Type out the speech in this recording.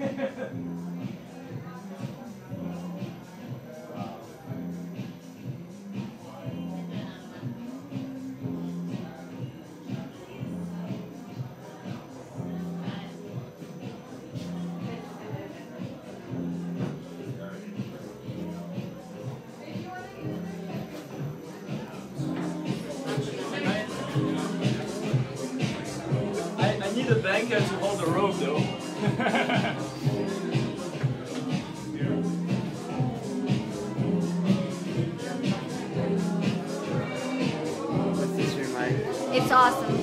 I, need a blanket to hold the rope though. It's awesome.